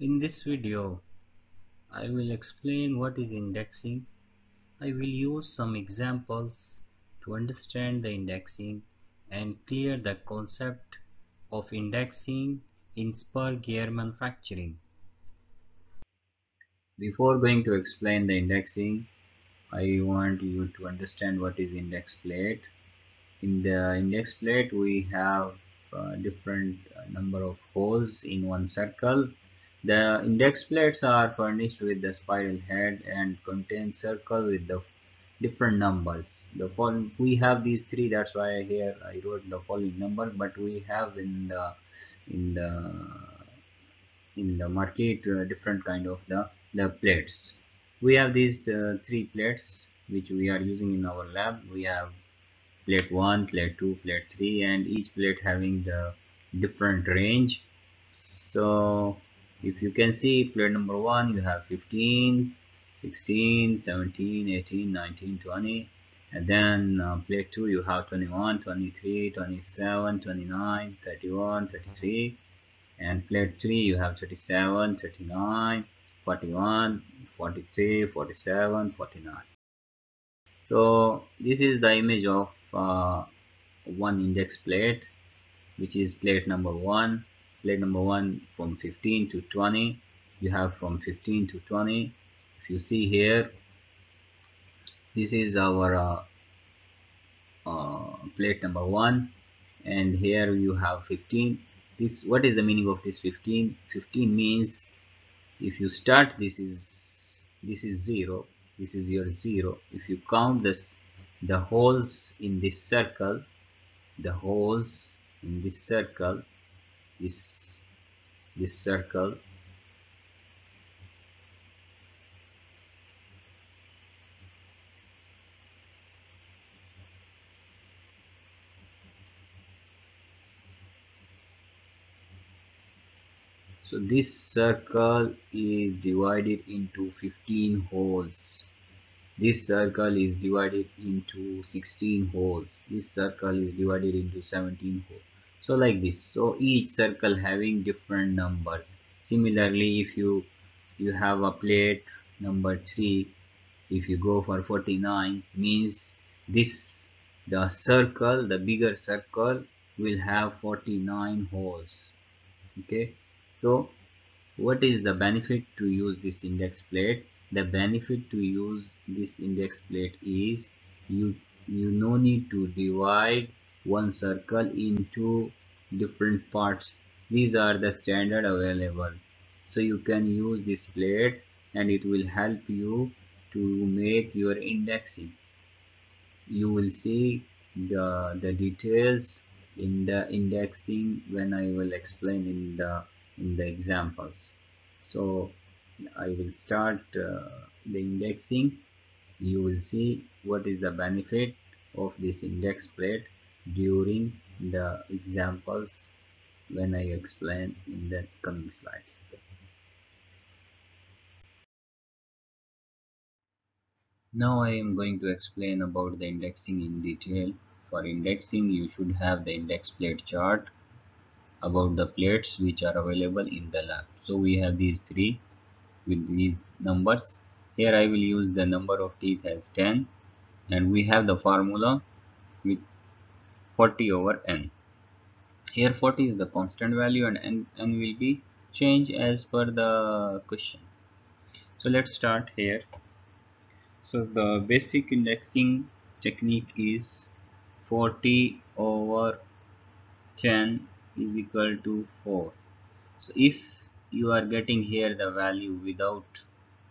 In this video, I will explain what is indexing. I will use some examples to understand the indexing and clear the concept of indexing in spur gear manufacturing. Before going to explain the indexing, I want you to understand what is index plate. In the index plate, we have uh, different uh, number of holes in one circle. The index plates are furnished with the spiral head and contain circle with the different numbers. The we have these three. That's why here I wrote the following number. But we have in the in the in the market uh, different kind of the the plates. We have these uh, three plates which we are using in our lab. We have plate 1 plate 2 plate 3 and each plate having the different range so if you can see plate number 1 you have 15 16 17 18 19 20 and then uh, plate 2 you have 21 23 27 29 31 33 and plate 3 you have 37 39 41 43 47 49 so this is the image of uh, one index plate which is plate number one plate number one from 15 to 20 you have from 15 to 20 if you see here this is our uh, uh, plate number one. And here you have 15 this what is the meaning of this 15 15 means if you start this is this is zero. This is your zero. If you count this the holes in this circle the holes in this circle this this circle. So this circle is divided into 15 holes. This circle is divided into 16 holes. This circle is divided into 17 holes so like this. So each circle having different numbers. Similarly if you you have a plate number 3 if you go for 49 means this the circle the bigger circle will have 49 holes. Okay? So what is the benefit to use this index plate? The benefit to use this index plate is you you no need to divide one circle in two different parts. These are the standard available. So you can use this plate and it will help you to make your indexing. You will see the the details in the indexing when i will explain in the in the examples. So I will start uh, the indexing. You will see what is the benefit of this index plate during the examples when I explain in the coming slides. Now I am going to explain about the indexing in detail. For indexing you should have the index plate chart about the plates which are available in the lab. So we have these three with these numbers here I will use the number of teeth as 10 and we have the formula with 40 over n. Here 40 is the constant value and n, n will be changed as per the question. So let's start here. So the basic indexing technique is 40 over 10 is equal to 4 so if you are getting here the value without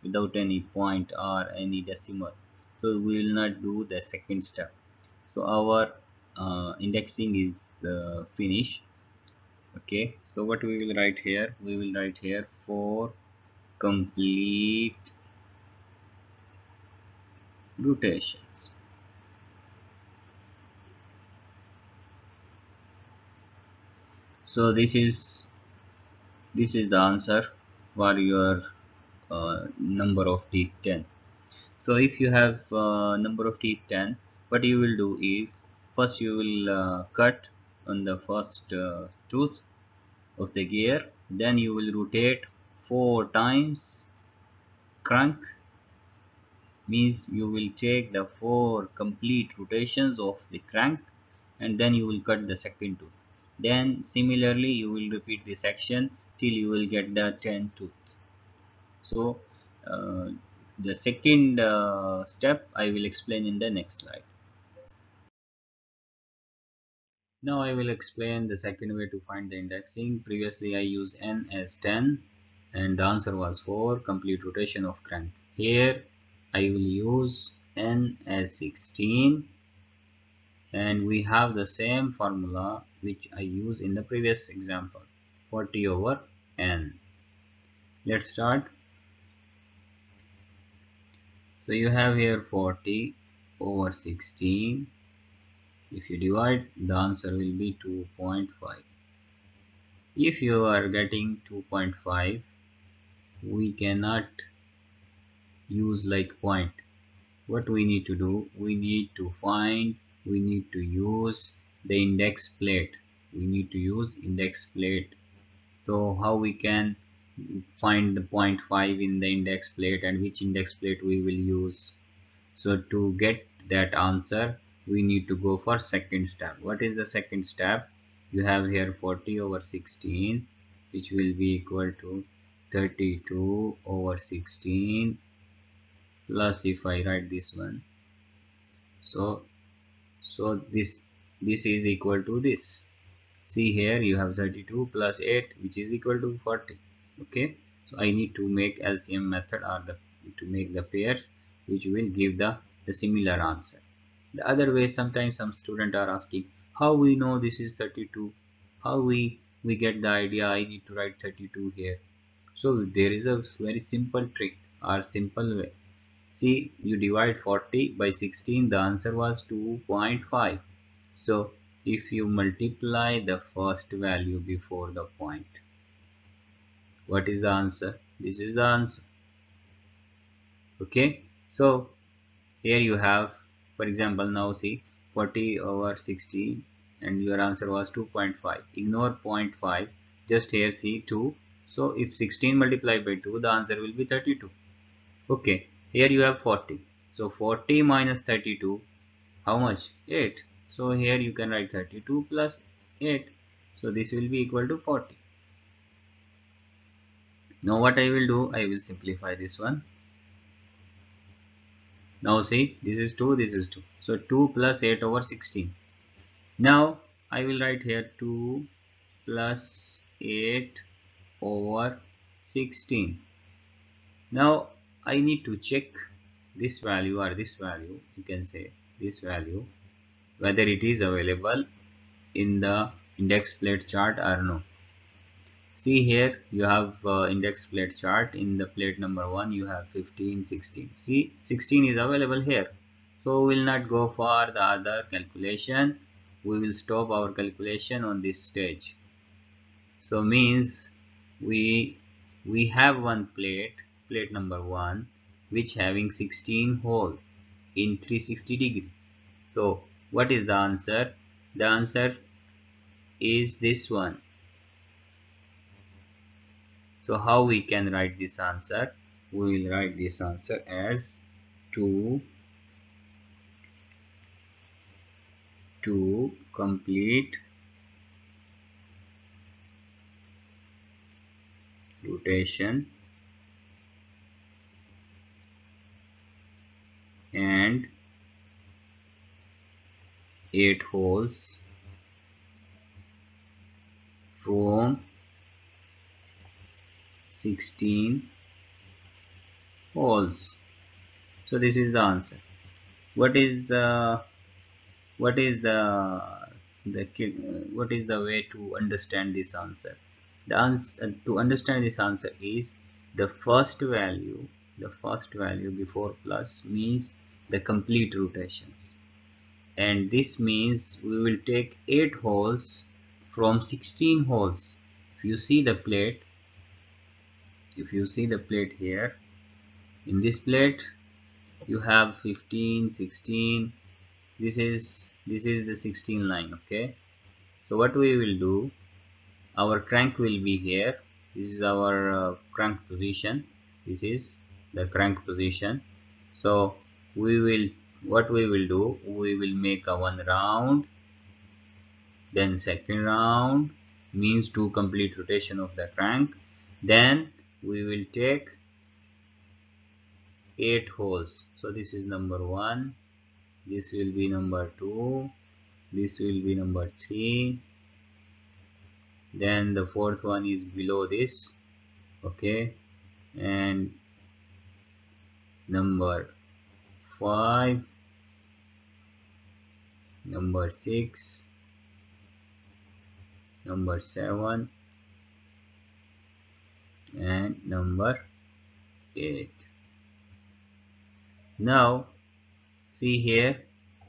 without any point or any decimal so we will not do the second step. So our uh, indexing is uh, finished. Okay so what we will write here? We will write here for complete rotations. So this is this is the answer for your uh, number of teeth 10 so if you have uh, number of teeth 10 what you will do is first you will uh, cut on the first uh, tooth of the gear. Then you will rotate 4 times crank means you will take the 4 complete rotations of the crank and then you will cut the second tooth. Then similarly you will repeat this action till you will get the 10 tooth. So uh, the second uh, step I will explain in the next slide now I will explain the second way to find the indexing. Previously I used n as 10 and the answer was 4 complete rotation of crank. Here I will use n as 16 and we have the same formula which I used in the previous example 40 over n. Let's start. So you have here 40 over 16 if you divide the answer will be 2.5 if you are getting 2.5 we cannot use like point. What we need to do we need to find we need to use the index plate. We need to use index plate. So how we can find the 0.5 in the index plate and which index plate we will use? So to get that answer we need to go for second step what is the second step you have here 40 over 16 which will be equal to 32 over 16 plus if I write this one. So so this this is equal to this. See here you have 32 plus 8 which is equal to 40 okay? So I need to make LCM method or the to make the pair which will give the, the similar answer the other way sometimes some student are asking how we know this is 32 how we we get the idea I need to write 32 here? So there is a very simple trick or simple way. See you divide 40 by 16 the answer was 2.5 so if you multiply the first value before the point what is the answer? This is the answer. Okay? So here you have for example now see 40 over 60 and your answer was 2.5 ignore 0.5 just here see 2 so if 16 multiplied by 2 the answer will be 32 okay here you have 40 so 40 minus 32 how much? 8 so here you can write 32 plus 8 so this will be equal to 40 now what I will do? I will simplify this one now see this is 2 this is 2 so 2 plus 8 over 16 now I will write here 2 plus 8 over 16 now I need to check this value or this value you can say this value whether it is available in the index plate chart or no see here you have uh, index plate chart. In the plate number one you have 15 16 see 16 is available here. So we will not go for the other calculation. We will stop our calculation on this stage. So means we we have one plate plate number one which having 16 hole in 360 degree. So what is the answer? The answer is this one so how we can write this answer? We will write this answer as 2 to complete rotation and 8 holes from 16 holes so this is the answer. What is uh, what is the the what is the way to understand this answer? The answer to understand this answer is the first value the first value before plus means the complete rotations. And this means we will take 8 holes from 16 holes. If you see the plate if you see the plate here in this plate you have 15 16 this is this is the 16 line okay? So what we will do our crank will be here. This is our uh, crank position. This is the crank position. So we will what we will do we will make a one round then second round means two complete rotation of the crank. Then we will take eight holes. So this is number one. This will be number two. This will be number three. Then the fourth one is below this. Okay. And number 5 number 6 number 7 and number 8 now see here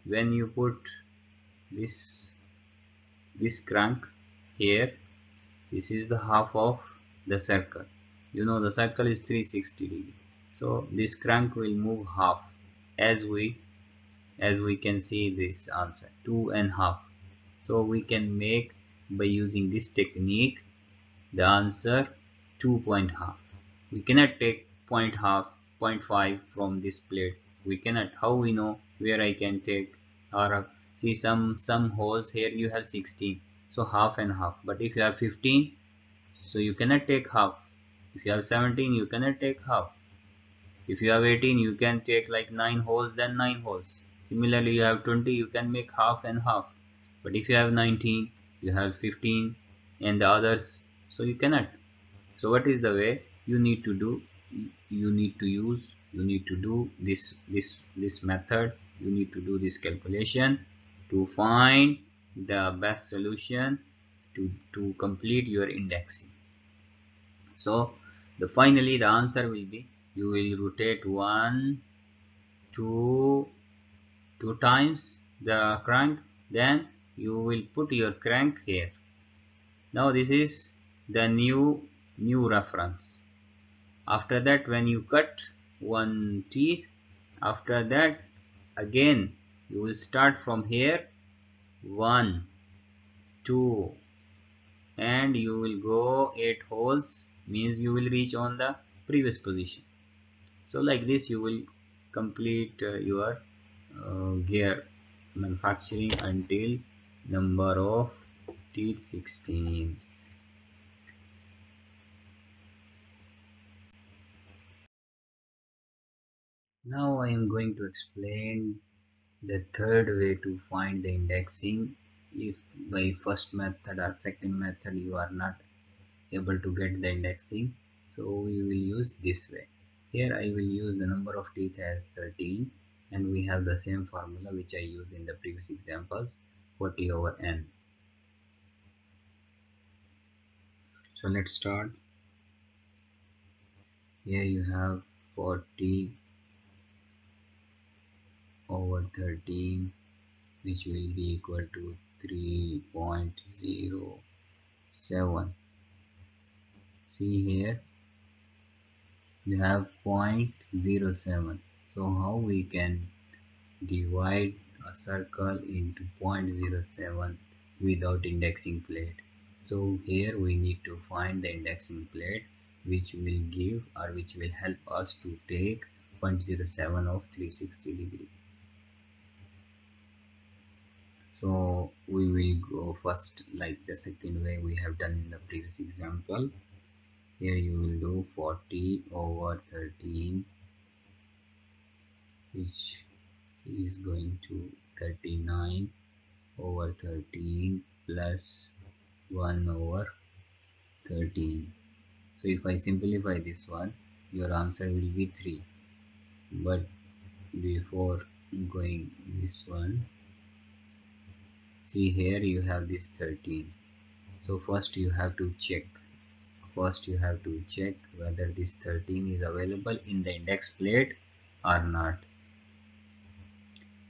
when you put this this crank here this is the half of the circle. You know the circle is 360 degree. So this crank will move half as we as we can see this answer two and half. So we can make by using this technique the answer two point half. We cannot take point half 0.5 from this plate. We cannot. How we know where I can take or see some some holes here you have 16 so half and half. But if you have 15 so you cannot take half. If you have 17 you cannot take half. If you have 18 you can take like 9 holes then 9 holes. Similarly you have 20 you can make half and half. But if you have 19 you have 15 and the others so you cannot so what is the way? You need to do you need to use you need to do this this this method. You need to do this calculation to find the best solution to to complete your indexing. So the finally the answer will be you will rotate one two two times the crank then you will put your crank here. Now this is the new new reference. After that when you cut one teeth after that again you will start from here. One two and you will go eight holes means you will reach on the previous position. So like this you will complete uh, your uh, gear manufacturing until number of teeth 16 now I am going to explain the third way to find the indexing. If by first method or second method you are not able to get the indexing so we will use this way. Here I will use the number of teeth as 13 and we have the same formula which I used in the previous examples 40 over n. So let's start. Here you have 40 over 13 which will be equal to 3.07 see here you have 0.07 so how we can divide a circle into 0.07 without indexing plate? So here we need to find the indexing plate which will give or which will help us to take 0.07 of 360 degree so we will go first like the second way we have done in the previous example. Here you will do 40 over 13 which is going to 39 over 13 plus 1 over 13 so if I simplify this one your answer will be 3 but before going this one see here you have this 13 so first you have to check. First you have to check whether this 13 is available in the index plate or not.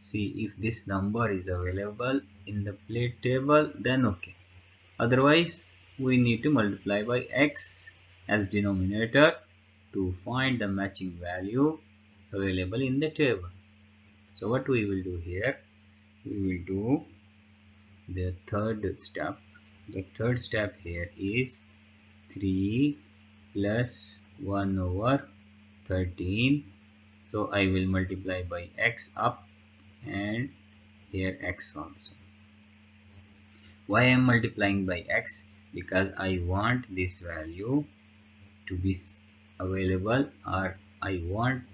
See if this number is available in the plate table then okay. Otherwise we need to multiply by x as denominator to find the matching value available in the table. So what we will do here? We will do the third step the third step here is 3 plus 1 over 13 so I will multiply by x up and here x also. Why I am multiplying by x? Because I want this value to be available or I want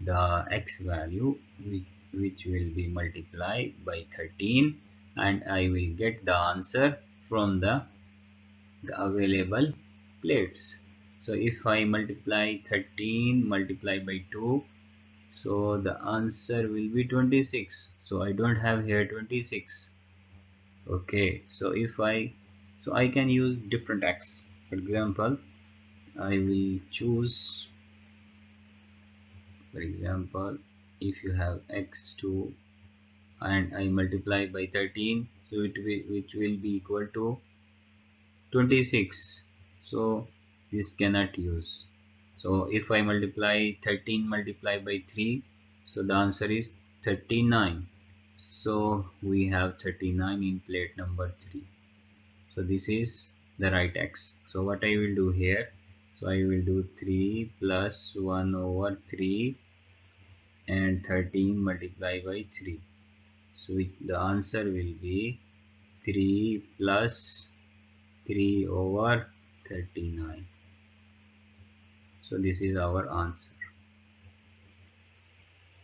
the x value which, which will be multiplied by 13 and I will get the answer from the, the available plates. So if I multiply 13 multiply by 2 so the answer will be 26 so I don't have here 26 okay so if I so I can use different x for example I will choose for example if you have x2 and I multiply by 13 so it will which will be equal to 26 so this cannot use. So if I multiply 13 multiply by 3 so the answer is 39 so we have 39 in plate number 3 so this is the right x. So what I will do here? So I will do 3 plus 1 over 3 and 13 multiplied by 3 so the answer will be 3 plus 3 over 39 so this is our answer.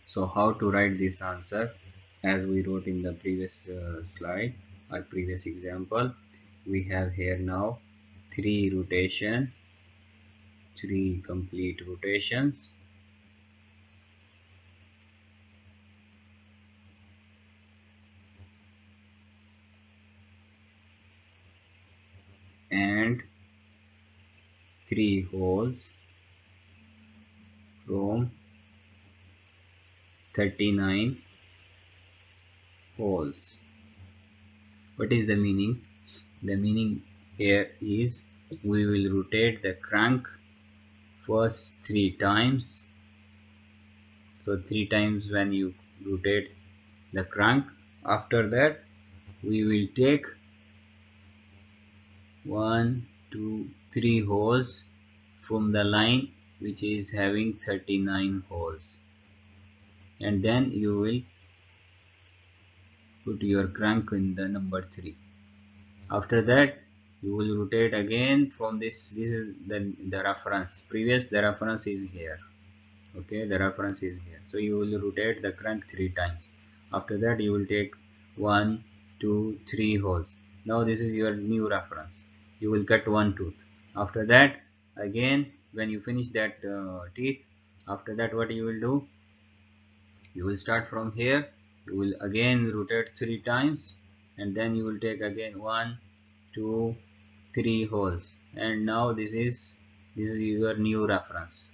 So how to write this answer? As we wrote in the previous uh, slide or previous example we have here now 3 rotation 3 complete rotations and three holes from 39 holes. What is the meaning? The meaning here is we will rotate the crank first three times. So three times when you rotate the crank after that we will take one two three holes from the line which is having 39 holes. And then you will put your crank in the number 3 after that you will rotate again from this this is the, the reference. Previous the reference is here. Okay the reference is here. So you will rotate the crank three times. After that you will take one two three holes. Now this is your new reference you will cut one tooth. After that again when you finish that uh, teeth after that what you will do? You will start from here. You will again rotate three times and then you will take again one two three holes. And now this is this is your new reference.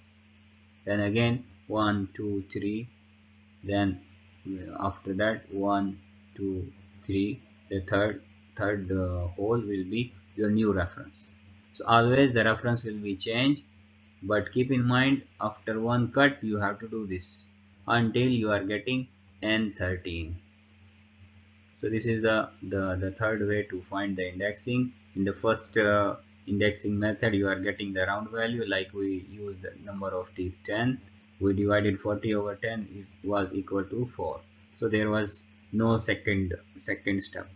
Then again one two three. Then after that one two three. The third third uh, hole will be your new reference. So always the reference will be changed but keep in mind after one cut you have to do this until you are getting n13 so this is the the, the third way to find the indexing. In the first uh, indexing method you are getting the round value like we use the number of teeth 10 we divided 40 over 10 is, was equal to 4 so there was no second second step.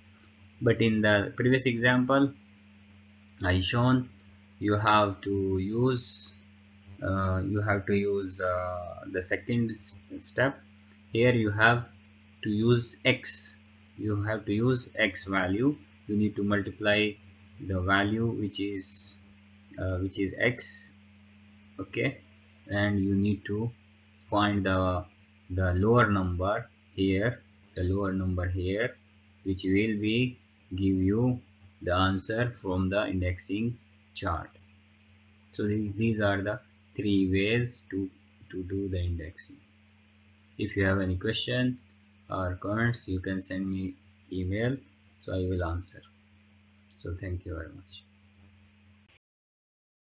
But in the previous example I shown you have to use uh, you have to use uh, the second step. Here you have to use x. You have to use x value. You need to multiply the value which is uh, which is x okay? And you need to find the the lower number here the lower number here which will be give you the answer from the indexing chart. So these, these are the three ways to to do the indexing. If you have any question or comments you can send me email so i will answer. So thank you very much